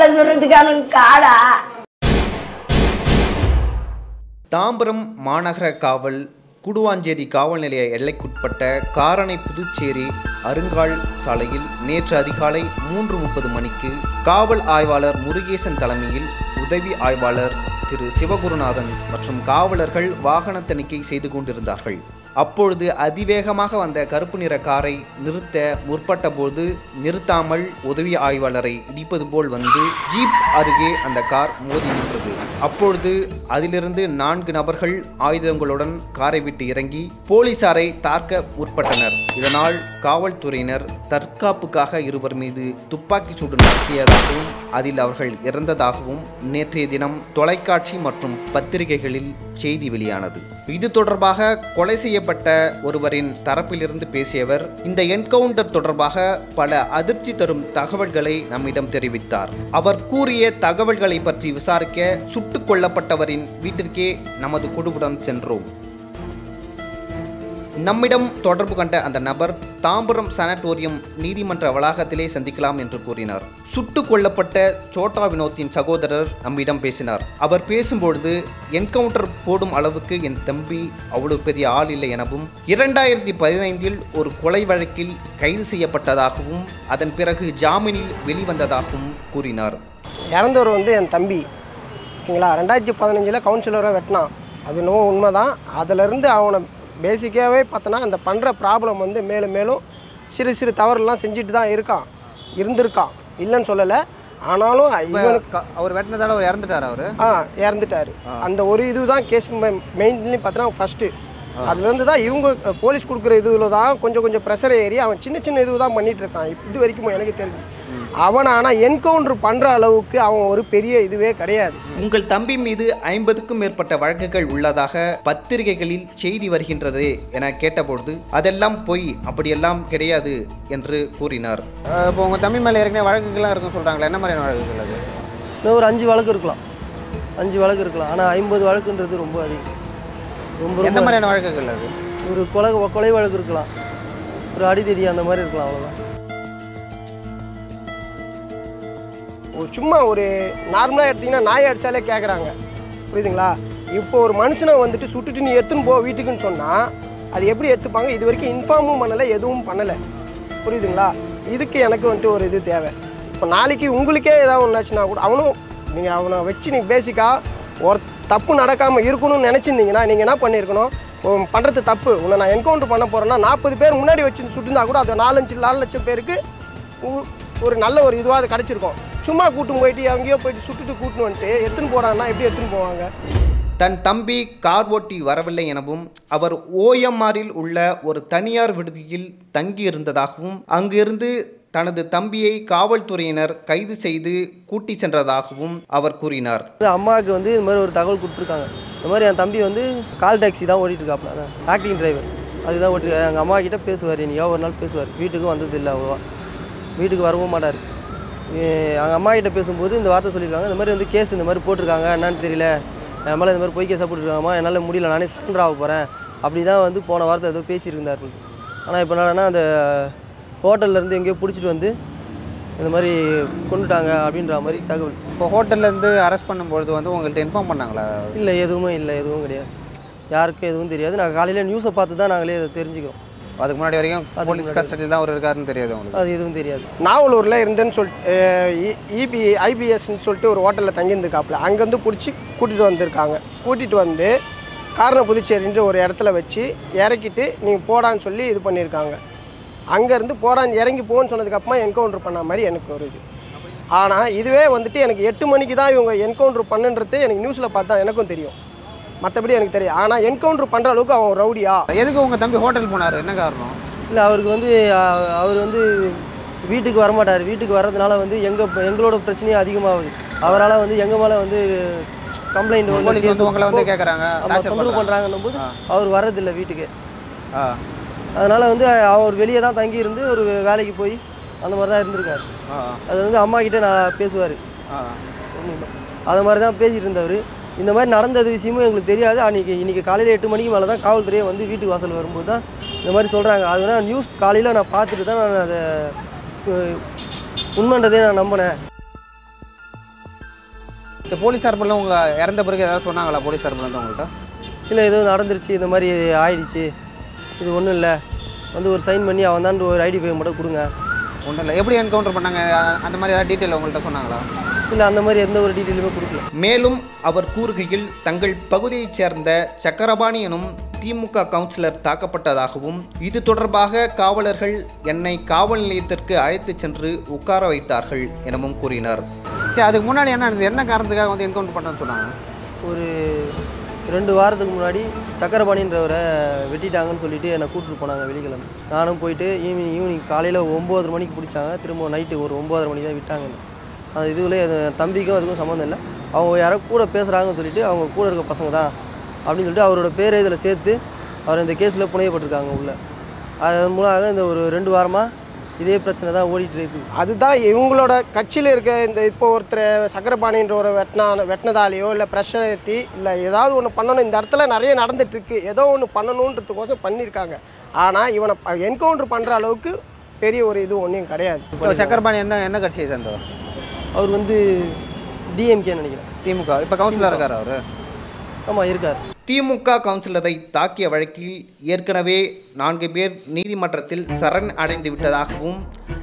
காட்டில் சொல்றதுக்கான காடா தாம்பரம் மாநகர காவல் குடுவாஞ்சேரி காவல் நிலைய எல்லைக்குட்பட்ட காரணை புதுச்சேரி அருங்கால் சாலையில் நேற்று அதிகாலை மூன்று முப்பது மணிக்கு காவல் ஆய்வாளர் முருகேசன் தலைமையில் உதவி ஆய்வாளர் திரு சிவகுருநாதன் மற்றும் காவலர்கள் வாகன தணிக்கை செய்து கொண்டிருந்தார்கள். அப்பொழுது அதிவேகமாக வந்த கருப்பு நிற காரை நிறுத்த முற்பட்டபோது நிறுத்தாமல் உதவி ஆய்வாளரை இடிப்பது போல் வந்து ஜீப் அருகே அந்த கார் மோதி நின்றது. அப்பொழுது அதிலிருந்து நான்கு நபர்கள் ஆயுதங்களுடன் காரை விட்டு இறங்கி போலீசாரை தாக்க முற்பட்டனர். இதனால் காவல்துறையினர் தற்காப்புக்காக இருவர் மீது துப்பாக்கி சூடு நடத்தியதாகவும் அதில் அவர்கள் இறந்ததாகவும் நேற்றைய தினம் தொலைக்காட்சி மற்றும் பத்திரிகைகளில் செய்தி வெளியானது. இது தொடர்பாக கொலை செய்யப்பட்ட ஒருவரின் தரப்பிலிருந்து பேசியவர் இந்த என்கவுண்டர் தொடர்பாக பல அதிர்ச்சி தரும் தகவல்களை நம்மிடம் தெரிவித்தார். அவர் கூறிய தகவல்களை பற்றி விசாரிக்க சுட்டுக் கொல்லப்பட்டவரின் வீட்டிற்கே நமது குழுவுடன் சென்றோம். நம்மிடம் தொடர்பு கண்ட அந்த நபர் தாம்பரம் சனட்டோரியம் நீதிமன்ற வளாகத்திலே சந்திக்கலாம் என்று கூறினார். சுட்டுக் கொல்லப்பட்ட சோட்டா வினோத்தின் சகோதரர் நம்மிடம் பேசினார். அவர் பேசும்பொழுது என்கவுண்டர் போடும் அளவுக்கு என் தம்பி அவ்வளவு பெரிய ஆள் இல்லை எனவும் இரண்டாயிரத்தி பதினைந்தில் ஒரு கொலை வழக்கில் கைது செய்யப்பட்டதாகவும் அதன் பிறகு ஜாமீனில் வெளிவந்ததாகவும் கூறினார். இறந்தவர் வந்து என் தம்பி. ஓகேங்களா? ரெண்டாயிரத்தி பதினஞ்சில் கவுன்சிலரை வெட்டினான். அது இன்னும் உண்மை தான் அதிலிருந்து அவனை பேசிக்காகவே பார்த்தோன்னா அந்த பண்ணுற ப்ராப்ளம் வந்து மேலும் மேலும் சிறு சிறு தவறுலாம் செஞ்சுட்டு தான் இருக்கான். இருந்திருக்கான். இல்லைன்னு சொல்லலை. ஆனாலும் இவனுக்கு அவர் வெட்டினதால அவர் இறந்துட்டார் அவர்? ஆ இறந்துட்டாரு. அந்த ஒரு இதுதான் கேஸ் மெயின்லி பார்த்தோன்னா ஃபஸ்ட்டு அதுலேருந்து தான் இவங்க போலீஸ் கொடுக்குற இதுவில் தான் கொஞ்சம் கொஞ்சம் ப்ரெஷர் ஏறி அவன் சின்ன சின்ன இது தான் பண்ணிட்டு இருக்கான். இது வரைக்கும் எனக்கு தெரிஞ்சு. அவனை ஆனால் என்கவுண்டர் பண்ணுற அளவுக்கு அவன் ஒரு பெரிய இதுவே கிடையாது. உங்கள் தம்பி மீது ஐம்பதுக்கும் மேற்பட்ட வழக்குகள் உள்ளதாக பத்திரிகைகளில் செய்தி வருகின்றது என கேட்டபொழுது அதெல்லாம் பொய் அப்படியெல்லாம் கிடையாது என்று கூறினார். இப்போ உங்கள் தம்பி மேலே ஏற்கனவே வழக்குகள்லாம் இருக்கும் சொல்கிறாங்களே என்ன மாதிரியான வழக்குகள் அது? இன்னும் ஒரு அஞ்சு வழக்கு இருக்கலாம். அஞ்சு வழக்கு இருக்கலாம். ஆனால் ஐம்பது வழக்குன்றது ரொம்ப அதிகம். ரொம்ப எந்த மாதிரியான வழக்குகள் அது? ஒரு கொலை கொலை வழக்கு இருக்கலாம். ஒரு அடிதடி அந்த மாதிரி இருக்கலாம் அவ்வளோதான் சும்மா ஒரு நார்மலாக எடுத்தீங்கன்னா நாய் அடித்தாலே கேட்குறாங்க புரியுதுங்களா? இப்போ ஒரு மனுஷனை வந்துட்டு சுட்டுட்டு நீ எடுத்துன்னு போ வீட்டுக்குன்னு சொன்னால் அது எப்படி எடுத்துப்பாங்க? இது வரைக்கும் இன்ஃபார்மும் பண்ணலை எதுவும் பண்ணலை. புரியுதுங்களா? இதுக்கு எனக்கு வந்துட்டு ஒரு இது தேவை. இப்போ நாளைக்கு உங்களுக்கே ஏதாவது ஒன்றாச்சுன்னா கூட அவனும் நீங்கள் அவனை வச்சு நீங்கள் பேசிக்காக ஒரு தப்பு நடக்காமல் இருக்கணும்னு நினச்சிருந்தீங்கன்னா நீங்கள் என்ன பண்ணியிருக்கணும் பண்ணுறது தப்பு. உன்னை நான் என்கவுண்டர் பண்ண போகிறேன்னா நாற்பது பேர் முன்னாடி வச்சு சுட்டுருந்தா கூட அது நாலஞ்சு நாலு லட்சம் பேருக்கு ஒரு நல்ல ஒரு இதுவாக அது கிடச்சிருக்கும். சும்மா கூட்டும் போயிட்டு எங்கேயோ போயிட்டு சுட்டுட்டு கூட்டுன்னு வந்துட்டு எடுத்துன்னு போகிறாங்கன்னா எப்படி எடுத்துன்னு போவாங்க? தன் தம்பி கார் ஓட்டி வரவில்லை எனவும் அவர் ஓஎம்ஆரில் உள்ள ஒரு தனியார் விடுதியில் தங்கியிருந்ததாகவும் அங்கிருந்து தனது தம்பியை காவல்துறையினர் கைது செய்து கூட்டிச் சென்றதாகவும் அவர் கூறினார். அம்மாவுக்கு வந்து இது மாதிரி ஒரு தகவல் கொடுத்துருக்காங்க. இந்த மாதிரி என் தம்பி வந்து கால் டாக்ஸி தான் ஓட்டிட்டு இருக்காப்புல அதான். ஆக்டிங் டிரைவர் அதுதான் ஓட்டிருக்காரு எங்கள் அம்மா கிட்ட பேசுவார் என்னையோ ஒரு நாள் பேசுவார். வீட்டுக்கு வந்தது இல்லை அவ்வளோவா. வீட்டுக்கு வரவும் மாட்டார். எங்கள் அம்மா கிட்ட பேசும்போது இந்த வார்த்தை சொல்லியிருக்காங்க. இந்த மாதிரி வந்து கேஸ் இந்த மாதிரி போட்டிருக்காங்க. என்னன்னு தெரியல. என் மேலே இந்த மாதிரி பொய் கேஸாக போட்டுருக்காங்கம்மா. என்னால் முடியல. நானே சரண்டர் ஆக போகிறேன் அப்படி தான் வந்து போன வார்த்தை ஏதோ பேசியிருந்தார் ஆனால் இப்போ என்னன்னா அந்த ஹோட்டல்லேருந்து எங்கேயோ பிடிச்சிட்டு வந்து இந்த மாதிரி கொண்டுட்டாங்க அப்படின்ற மாதிரி தகவல். இப்போ ஹோட்டல்லேருந்து அரெஸ்ட் பண்ணும்பொழுது வந்து உங்கள்கிட்ட இன்ஃபார்ம் பண்ணாங்களா? இல்லை எதுவுமே இல்லை. எதுவும் கிடையாது. யாருக்கும் எதுவும் தெரியாது. நாங்கள் காலையில் நியூஸை பார்த்து தான் நாங்களே அதை தெரிஞ்சுக்கிறோம். அதுக்கு முன்னாடி வரைக்கும் போலீஸ் கஸ்டடியில் தான் அவர் இருக்காருன்னு தெரியாது உங்களுக்கு. அது எதுவும் தெரியாது. நாவலூரில் இருந்தேன்னு சொல்லிட்டு இபி ஐபிஎஸ்ன்னு சொல்லிட்டு ஒரு ஹோட்டலில் தங்கியிருந்துருக்காப்புல. அங்கேருந்து பிடிச்சி கூட்டிகிட்டு வந்திருக்காங்க. கூட்டிகிட்டு வந்து காரண புதுச்சேரின்ற ஒரு இடத்துல வச்சு இறக்கிட்டு நீங்கள் போடான்னு சொல்லி இது பண்ணியிருக்காங்க. அங்கேருந்து போடான்னு இறங்கி போன்னு சொன்னதுக்கப்புறமா என்கவுண்டர் பண்ண மாதிரி எனக்கு ஒரு இது. ஆனால் இதுவே வந்துட்டு எனக்கு எட்டு மணிக்கு தான் இவங்க என்கவுண்டர் பண்ணுன்றது எனக்கு நியூஸில் பார்த்தா எனக்கும் தெரியும். மற்றபடி எனக்கு தெரியும். ஆனால் என்கவுண்டர் பண்ணுற அளவுக்கு அவன் ரவுடியா? எதுக்கு உங்கள் தம்பி ஹோட்டல் போனார்? என்ன காரணம்? இல்லை அவருக்கு வந்து அவர் வந்து வீட்டுக்கு வரமாட்டார். வீட்டுக்கு வர்றதுனால வந்து எங்கள் எங்களோட பிரச்சனையும் அதிகமாகுது. அவரால் வந்து எங்கள் மேலே வந்து கம்ப்ளைண்ட் வந்து வந்து கேட்குறாங்க தொந்தரவு பண்ணுறாங்கன்னும் போது அவர் வர்றதில்லை வீட்டுக்கு. அதனால் வந்து அவர் வெளியே தான் தங்கி இருந்து ஒரு வேலைக்கு போய் அந்த மாதிரி தான் இருந்திருக்காரு. அது வந்து அம்மா கிட்ட நான் பேசுவார். அது மாதிரி தான் பேசிட்டு இருந்தவர். இந்த மாதிரி நடந்தது விஷயமும் எங்களுக்கு தெரியாது. அன்றைக்கி இன்றைக்கி காலையில் எட்டு மணிக்கு மேலே தான் காவல்துறையே வந்து வீட்டுக்கு வாசல் வரும்போது தான் இந்த மாதிரி சொல்கிறாங்க அது நியூஸ் காலையில் நான் பார்த்துட்டு தான் நான் அதை உண்மைன்றதே நான் நம்பினேன். இந்த போலீஸ் சார்பில் உங்கள் இறந்த பிறகு ஏதாவது சொன்னாங்களா? போலீஸ் சார்பில் வந்து உங்கள்கிட்ட இல்லை ஏதோ நடந்துருச்சு. இந்த மாதிரி ஆயிடுச்சு. இது ஒன்றும் இல்லை. வந்து ஒரு சைன் பண்ணி அவன் தான் ஒரு ஐடி ஃபைவ் மட்டும் கொடுங்க. ஒன்றும் இல்லை. எப்படி என்கவுண்டர் பண்ணாங்க? அந்த மாதிரி ஏதாவது டீட்டெயில் உங்கள்கிட்ட சொன்னாங்களா? இல்லை அந்த மாதிரி எந்த ஒரு டீட்டெயிலுமே கொடுக்கல. மேலும் அவர் கூறுகையில் தங்கள் பகுதியைச் சேர்ந்த சக்கரபாணி எனும் திமுக கவுன்சிலர் தாக்கப்பட்டதாகவும் இது தொடர்பாக காவலர்கள் என்னை காவல் நிலையத்திற்கு அழைத்துச் சென்று உட்கார வைத்தார்கள் எனவும் கூறினார். சரி அதுக்கு முன்னாடி என்ன என்ன காரணத்துக்காக வந்து என்கவுண்டர் பண்ணேன்னு சொன்னாங்க? ஒரு ரெண்டு வாரத்துக்கு முன்னாடி சக்கரபாணின்றவரை வெட்டிட்டாங்கன்னு சொல்லிட்டு என்னை கூட்டிட்டு போனாங்க வெள்ளிக்கிழமை. நானும் போயிட்டு ஈவினிங் ஈவினிங் காலையில் ஒம்பது மணிக்கு பிடிச்சாங்க. திரும்ப நைட்டு ஒரு ஒம்பதரை மணி தான் விட்டாங்க என்னை. அந்த இதுவில் என் தம்பிக்கும் அதுக்கும் சம்மந்தம் இல்லை. அவங்க யாரோ கூட பேசுகிறாங்கன்னு சொல்லிட்டு அவங்க கூட இருக்க பசங்க தான் அப்படின்னு சொல்லிட்டு அவரோட பேரை இதில் சேர்த்து அவர் இந்த கேஸில் புனையப்பட்டிருக்காங்க உள்ள. அதன் மூலமாக இந்த ஒரு ரெண்டு வாரமாக இதே பிரச்சனை தான் ஓடிட்டு இருக்குது அதுதான் இவங்களோட கட்சியில் இருக்க இந்த இப்போ ஒருத்தர் சக்கரபாணின்ற ஒரு வெட்டினா வெட்டினதாலேயோ இல்லை ப்ரெஷர் ஏற்றி இல்லை ஏதாவது ஒன்று பண்ணணும் இந்த இடத்துல நிறைய நடந்துட்டு இருக்கு. ஏதோ ஒன்று பண்ணணுன்றதுக்கோசம் பண்ணியிருக்காங்க. ஆனால் இவனை என்கவுண்டர் பண்ணுற அளவுக்கு பெரிய ஒரு இது ஒன்றும் கிடையாது. இப்போ சக்கரபாணி எந்த எந்த கட்சியை சேர்ந்தவர்? அவர் வந்து டிஎம்கே நினைக்கிறேன். திமுக. இப்போ கவுன்சிலர் இருக்கார் அவர்? ஆமாம் இருக்கார். திமுக கவுன்சிலரை தாக்கிய வழக்கில் ஏற்கனவே நான்கு பேர் நீதிமன்றத்தில் சரண் அடைந்து விட்டதாகவும்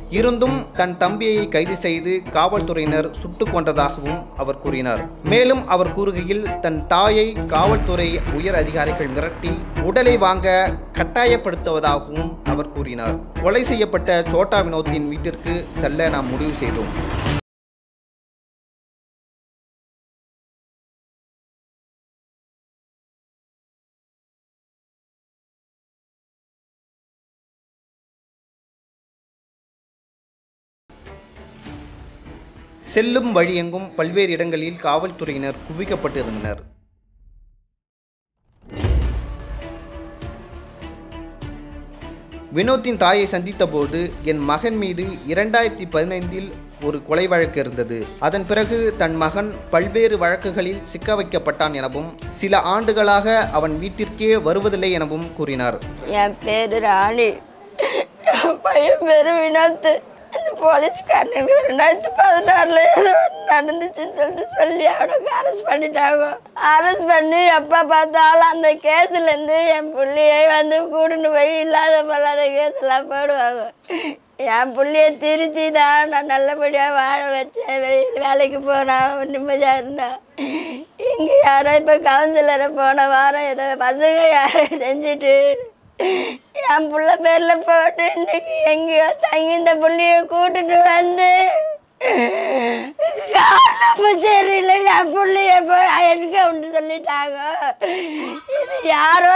இருந்தும் தன் தம்பியை கைது செய்து காவல்துறையினர் சுட்டுக் கொண்டதாகவும் அவர் கூறினார். மேலும் அவர் கூறுகையில் தன் தாயை காவல்துறை உயர் அதிகாரிகள் மிரட்டி உடலை வாங்க கட்டாயப்படுத்துவதாகவும் அவர் கூறினார். கொலை செய்யப்பட்ட சோட்டா வினோத்தின் வீட்டிற்கு செல்ல நாம் முடிவு செய்தோம். செல்லும் வழியெங்கும் பல்வேறு இடங்களில் காவல்துறையினர் குவிக்கப்பட்டிருந்தனர். வினோத்தின் தாயை சந்தித்தபோது என் மகன் மீது இரண்டாயிரத்தி பதினைந்தில் ஒரு கொலை வழக்கு இருந்தது. அதன் பிறகு தன் மகன் பல்வேறு வழக்குகளில் சிக்க வைக்கப்பட்டான் எனவும் சில ஆண்டுகளாக அவன் வீட்டிற்கே வருவதில்லை எனவும் கூறினார். என் பேரு ராணி. பையன் பேரு வினோத்து. போலீஸ்காரனுக்கு ரெண்டாயிரத்தி பதினாறுல ஏதோ நடந்துச்சுன்னு சொல்லிட்டு சொல்லி அவனுக்கு அரெஸ்ட் பண்ணிட்டாங்க. அரெஸ்ட் பண்ணி எப்போ பார்த்தாலும் அந்த கேஸ்லேருந்து என் பிள்ளையை வந்து கூட்டின்னு போய் இல்லாத பொல்லாத கேஸெல்லாம் போடுவாங்க. என் பிள்ளைய திருச்சி தான் நான் நல்லபடியாக வாழ வச்சேன். வெளியில் வேலைக்கு போனான் நிம்மதியாக இருந்தான் இங்கே யாரோ இப்போ கவுன்சிலரை போன வாரம் ஏதோ பசங்க யாரோ செஞ்சுட்டு என் பிள்ளை பேரில் போட்டு இன்னைக்கு எங்கேயோ தங்கி இந்த புள்ளைய கூட்டிட்டு வந்து சரியில்ல. என் புள்ளைய எனக்கு உண்டு சொல்லிட்டாங்க? இது யாரோ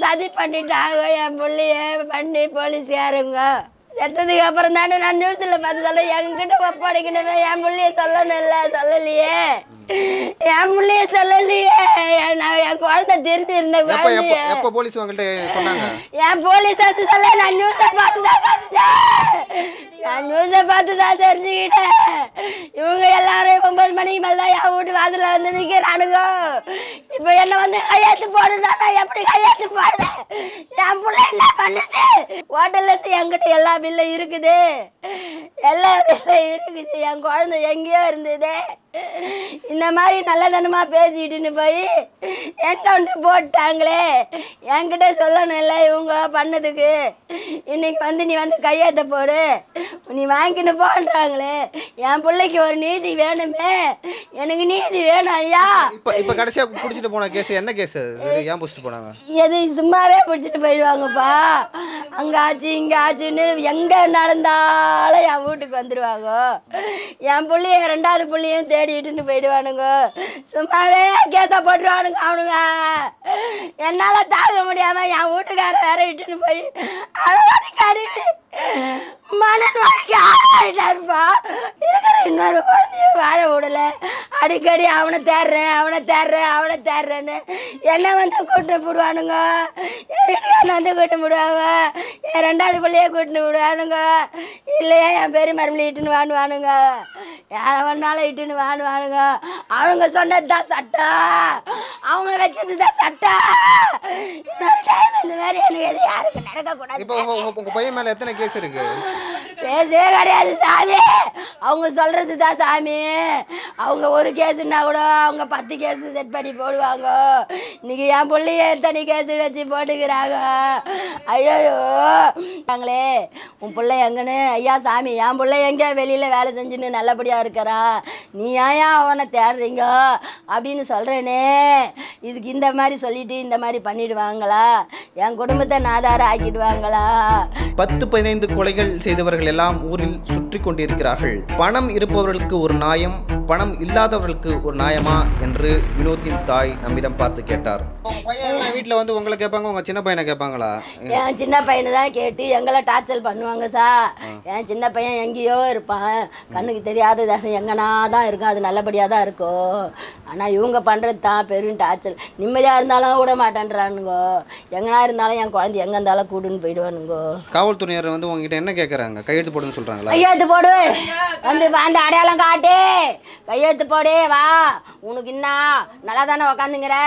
சதி பண்ணிட்டாங்க என் பிள்ளைய. பண்ணி போலீஸ்காரங்க. செத்ததுக்கு அப்புறம் தானே நான் நியூஸில் பார்த்து சொல்ல என்கிட்ட ஒப்படைக்கணுமே? என் புள்ளைய சொல்லணும்ல சொல்லலையே? என் புள்ளைய சொல்லலையே? நான் என் குழந்தை திருத்தி இருந்த குழந்தைய. எப்போ போலீஸ் உங்கள்கிட்ட சொன்னாங்க? என் போலீஸ் வந்து சொல்ல நான் நியூஸை பார்த்து தான். நான் நியூஸை பார்த்து தான் தெரிஞ்சுக்கிட்டேன். இவங்க எல்லாரும் ஒன்பது மணிக்கு மேலே தான் என் வீட்டு வாசலில் வந்து நிற்கிறானுங்க இப்போ என்ன வந்து கையெழுத்து போடுனா நான் எப்படி கையெழுத்து போடுவேன்? என் பிள்ளை என்ன பண்ணுது? ஹோட்டல்லேருந்து என்கிட்ட எல்லா பில்லும் இருக்குது. எல்லா வேலை இருக்குது. என் குழந்தை எங்கேயோ இருந்தது. இந்த மாதிரி நல்லதனமாக பேசிக்கிட்டுன்னு போய் என்கவுண்டர் போட்டாங்களே. என்கிட்ட சொல்லணும்ல இவங்க பண்ணதுக்கு. இன்னைக்கு வந்து நீ வந்து கையெழுத்த போடு. நீ வாங்கின்னு போன்றாங்களே. என் பிள்ளைக்கு ஒரு நீதி வேணுமே. எனக்கு நீதி வேணும் ஐயா. இப்போ இப்போ கடைசியாக பிடிச்சிட்டு போன கேஸ் என்ன கேஸ் ஏன் பிடிச்சிட்டு போனாங்க? எது சும்மாவே பிடிச்சிட்டு போயிடுவாங்கப்பா. அங்கே ஆச்சு இங்கே ஆச்சுன்னு எங்கே நடந்தாலும் என் வீட்டுக்கு வந்துடுவாங்க என் புள்ளைய ரெண்டாவது புள்ளையும் தேடிட்டுன்னு போயிடுவானுங்க. சும்மாவே கேஸை போட்டுருவானுங்க அவனுங்க. என்னால் தாங்க முடியாமல் என் வீட்டுக்காரன் வேற இட்டுன்னு போய் அழகாடி மனநோய்க்கு ஆளாயிட்டாருப்பா இருக்கிற இன்னொரு குழந்தைய வாழ விடல. அடிக்கடி அவனை தேடுறேன் அவனை தேடுறேன் அவனை தேடுறேன்னு என்ன வந்து கூட்டு போடுவானுங்க. என் வந்து கூட்டு போடுவாங்க. என் ரெண்டாவது பிள்ளைய கூட்டின்னு விடுவானுங்க. இல்லையா என் பெரிய மருமலை இட்டுன்னு வாண்டுவானுங்க யாரை வேணாலும் இட்டுன்னு வான்னு வானுங்க அவங்க சொன்னது தான் சட்டம். அவங்க வச்சது தான் சட்டம். இன்னொரு டைம் இந்த மாதிரி எனக்கு எது யாருக்கு நடக்கக்கூடாது. இப்போ உங்க உங்க- உங்க பையன் மேல எத்தனை கேஸ் இருக்கு? பேசவே கிடையாது சாமி. அவங்க சொல்றது தான் சாமி. அவங்க ஒரு கேஸுன்னா கூட அவங்க பத்து கேஸ் செட் பண்ணி போடுவாங்க. இன்னைக்கு என் பிள்ளைய எத்தனை கேஸ் வச்சு போட்டுக்கிறாங்க? ஐயோ நாங்களே உன் பிள்ளை எங்கன்னு? ஐயா சாமி என் பிள்ளை எங்க வெளியில வேலை செஞ்சுன்னு நல்லபடியா இருக்கிறான் நீ ஏன் அவனை தேடுறீங்க? அப்படின்னு சொல்றேனே. இதுக்கு இந்த மாதிரி சொல்லிட்டு இந்த மாதிரி பண்ணிடுவாங்களா? என் குடும்பத்தை நாதார ஆக்கிடுவாங்களா? பத்து பதினைந்து கொலைகள் செய்தவர்கள் எல்லாம் ஊரில் சுற்றி கொண்டிருக்கிறார்கள். பணம் இருப்பவர்களுக்கு ஒரு நியாயம் பணம் இல்லாதவர்களுக்கு ஒரு நியாயமா என்று வினோத்தின் தாய் நம்மிடம் பார்த்து கேட்டார். வீட்டுல வந்து உங்களை கேட்பாங்க உங்க சின்ன பையனை கேட்பாங்களா? என் சின்ன பையனை கேட்டு எங்களை டார்ச்சல் பண்ணுவாங்க சார். என் சின்ன பையன் எங்கேயோ இருப்பான். கண்ணுக்கு தெரியாத தேசம் எங்கனா தான் இருக்கும். அது நல்லபடியாக தான் இருக்கும். ஆனால் இவங்க பண்ணுறது தான் பெரும் டார்ச்சல் நிம்மதியாக இருந்தாலும் விட மாட்டேன்றானுங்கோ. எங்கனா இருந்தாலும் என் குழந்தை எங்கே இருந்தாலும் கூடுன்னு போயிடுவானுங்கோ. காவல்துறையினர் வந்து உங்ககிட்ட என்ன கேட்கறாங்க கையெழுத்து போடுன்னு சொல்றாங்களா? கையெழுத்து போடு. வந்து அந்த அடையாளம் காட்டு. கையெழுத்து போடு வா. உனக்கு என்ன நல்லா தானே உக்காந்துங்கிற?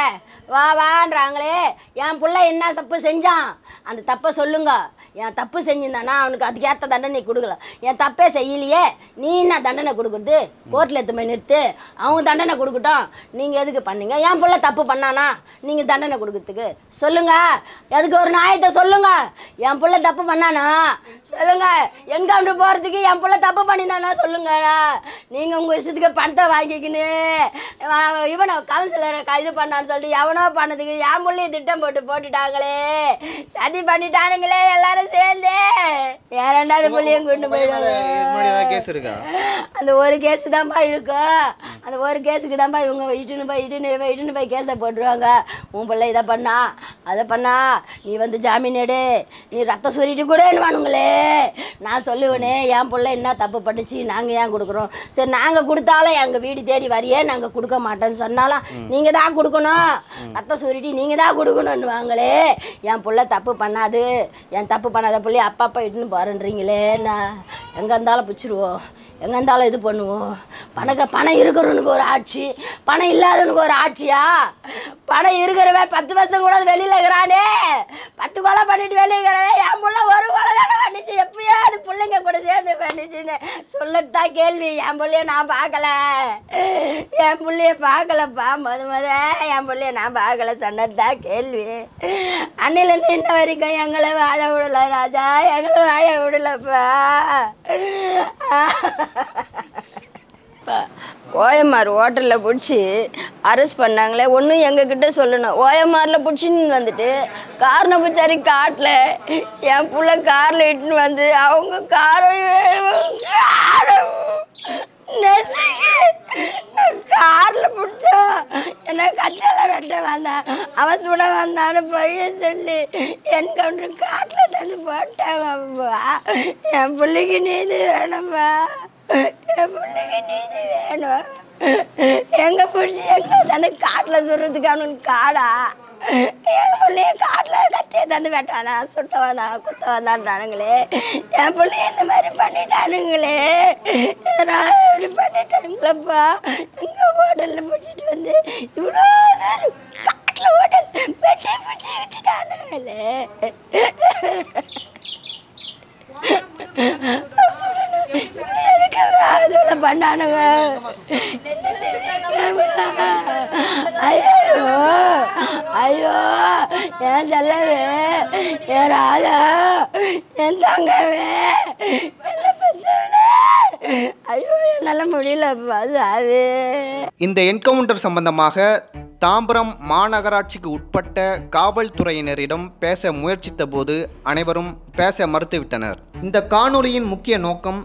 வா வான்றாங்களே. என் பிள்ளை என்ன தப்பு செஞ்சான்? அந்த தப்பை சொல்லுங்க. என் தப்பு செஞ்சிருந்தானா அவனுக்கு அதுக்கேற்ற தண்டனை கொடுக்கல. என் தப்பே செய்யலையே நீ என்ன தண்டனை கொடுக்குறது? கோர்ட்டில் எடுத்து போய் நிறுத்து. அவங்க தண்டனை கொடுக்கட்டும். நீங்கள் எதுக்கு பண்ணீங்க? என் பிள்ளை தப்பு பண்ணானா? நீங்கள் தண்டனை கொடுக்கறதுக்கு. சொல்லுங்க. எதுக்கு ஒரு நியாயத்தை சொல்லுங்க. என் பிள்ளை தப்பு பண்ணானா? சொல்லுங்க. என்கவுண்டர் போகிறதுக்கு என் பிள்ளை தப்பு பண்ணியிருந்தானா சொல்லுங்கள் நீங்கள் உங்கள் விஷயத்துக்கு பணத்தை வாங்கிக்கின்னு இவனை கவுன்சிலரை கைது பண்ணான்னு சொல்லிட்டு எவனோ பண்ணதுக்கு என் பிள்ளைய திட்டம் போட்டு போட்டுட்டாங்களே. சதி பண்ணிட்டானுங்களே எல்லாரும் சேர்ந்து. ரெண்டாவது புள்ளையும் கொண்டு போயிடுவாங்க. அந்த ஒரு கேஸ் தான்ப்பா இருக்கும். அந்த ஒரு கேஸுக்கு தான்ப்பா இவங்க இட்டுன்னு போய் இட்டுன்னு போய் இட்டுன்னு போய் கேஸை போட்டுருவாங்க. உன் பிள்ளை இதை பண்ணா அதை பண்ணா நீ வந்து ஜாமீன் எடு. நீ ரத்தம் சொல்லிட்டு கூட வானுங்களே நான் சொல்லுவேனே என் பிள்ளை என்ன தப்பு பண்ணுச்சு நாங்கள் ஏன் கொடுக்குறோம்? சரி நாங்கள் கொடுத்தாலும் எங்கள் வீடு தேடி வரியே நாங்கள் கொடுக்க மாட்டோன்னு சொன்னாலும் நீங்கள் தான் கொடுக்கணும். ரத்தம் சொல்லிட்டு நீங்கள் தான் கொடுக்கணும்னு வாங்களே என் புள்ள தப்பு பண்ணாது. என் தப்பு பண்ணாத பிள்ளைய அப்பா அப்பா இட்டுன்னு பாருன்றீங்களே நான் எங்கே இருந்தாலும் பிடிச்சிருவோம் எங்கே இருந்தாலும் இது பண்ணுவோம். பணக்க பணம் இருக்கிறவனுக்கு ஒரு ஆட்சி. பணம் இல்லாதவனுக்கு ஒரு ஆட்சியா? பணம் இருக்கிறவன் பத்து வருஷம் கூட வெளியில் இருக்கிறானே. பத்து கொலை பண்ணிட்டு வெளியே இருக்கிறானே. என் பிள்ளை ஒரு கொலை தானே பண்ணிச்சு. எப்பயோ அது பிள்ளைங்க கூட சேர்ந்து பண்ணிச்சுன்னு சொல்லத்தான் கேள்வி. என் பிள்ளைய நான் பார்க்கல. என் பிள்ளைய பார்க்கலப்பா. முத முத என் பிள்ளைய நான் பார்க்கல சொன்னதுதான் கேள்வி. அன்னிலேருந்து இன்ன வரைக்கும் எங்களை வாழ விடல ராஜா. எங்களை வாழ விடலப்பா. ஓஎம்ஆர் ஹோட்டலில் பிடிச்சி அரெஸ்ட் பண்ணாங்களே ஒன்றும் எங்ககிட்ட சொல்லணும். ஓஎம்ஆரில் பிடிச்சின்னு வந்துட்டு காரணபுச்சாரி காட்டில். என் புள்ள காரில் இட்டுன்னு வந்து அவங்க காரம் காரம் காரில் பிடிச்சா என்ன கத்தியால வெட்ட வந்தான் அவன் சுட வந்தான்னு போய் சொல்லி என்கவுண்டர் காட்டில் தந்து போட்டாங்கப்பா என் பிள்ளைக்கு நீதி வேணும்பா. என் பிள்ளைக்கு நீதி வேணும். எங்க பிடிச்சி எங்க தந்து காட்டில் சுடுறதுக்கு அவனுக்கு காடா? என் பிள்ளைய காட்டில் கத்தியை தந்து வெட்டானா வந்தான் சுட்ட வந்தான் குத்த வந்தான்றானுங்களே என் பிள்ளைய இந்த மாதிரி பண்ணிட்டானுங்களே. நான் இப்படி பண்ணிட்டானுங்களப்பா? எங்கள் ஹோட்டலில் பிடிச்சிட்டு வந்து இவ்வளோ நேரம் காட்டில் ஹோட்டல் வெட்டி பிடிச்சி விட்டுட்டானுங்களே. பண்ணானுங்க. ஐயோ ஐயோ என் செல்லவே என் ராதா என் தங்கவே ஐயோ என்னால் முடியலப்பா சாவே இந்த என்கவுண்டர் சம்பந்தமாக தாம்பரம் மாநகராட்சிக்கு உட்பட்ட காவல்துறையினரிடம் பேச முயற்சித்த போது அனைவரும் பேச மறுத்துவிட்டனர். இந்த காணொளியின் முக்கிய நோக்கம்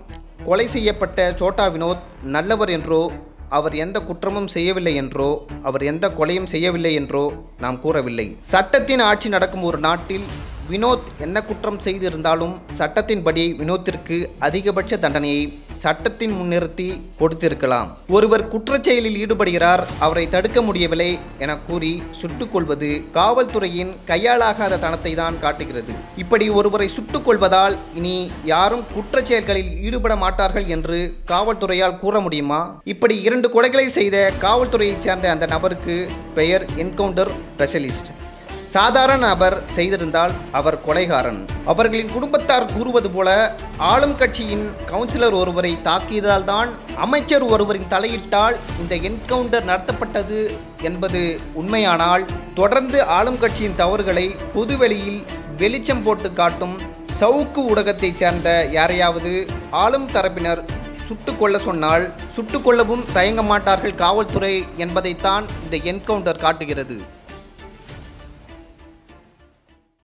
கொலை செய்யப்பட்ட சோட்டா வினோத் நல்லவர் என்றோ அவர் எந்த குற்றமும் செய்யவில்லை என்றோ அவர் எந்த கொலையும் செய்யவில்லை என்றோ நாம் கூறவில்லை. சட்டத்தின் ஆட்சி நடக்கும் ஒரு நாட்டில் வினோத் என்ன குற்றம் செய்திருந்தாலும் சட்டத்தின்படி வினோத்திற்கு அதிகபட்ச தண்டனையை சட்டத்தின் முன்னிறுத்தி கொடுத்திருக்கலாம். ஒருவர் குற்றச்செயலில் ஈடுபடுகிறார் அவரை தடுக்க முடியவில்லை என கூறி சுட்டுக் கொள்வது காவல்துறையின் கையாளாகாத தனத்தை தான் காட்டுகிறது. இப்படி ஒருவரை சுட்டுக் கொள்வதால் இனி யாரும் குற்றச்செயல்களில் ஈடுபட மாட்டார்கள் என்று காவல்துறையால் கூற முடியுமா? இப்படி இரண்டு கொலைகளை செய்த காவல்துறையைச் சேர்ந்த அந்த நபருக்கு பெயர் என்கவுண்டர் ஸ்பெஷலிஸ்ட். சாதாரண நபர் செய்திருந்தால் அவர் கொலைகாரன். அவர்களின் குடும்பத்தார் கூறுவது போல ஆளும் கட்சியின் கவுன்சிலர் ஒருவரை தாக்கியதால் தான் அமைச்சர் ஒருவரின் தலையிட்டால் இந்த என்கவுண்டர் நடத்தப்பட்டது என்பது உண்மையானால் தொடர்ந்து ஆளும் கட்சியின் தவறுகளை பொதுவெளியில் வெளிச்சம் போட்டு காட்டும் சவுக்கு ஊடகத்தைச் சேர்ந்த யாரையாவது ஆளும் தரப்பினர் சுட்டு கொள்ள சொன்னால் சுட்டுக்கொள்ளவும் தயங்க மாட்டார்கள் காவல்துறை என்பதைத்தான் இந்த என்கவுண்டர் காட்டுகிறது.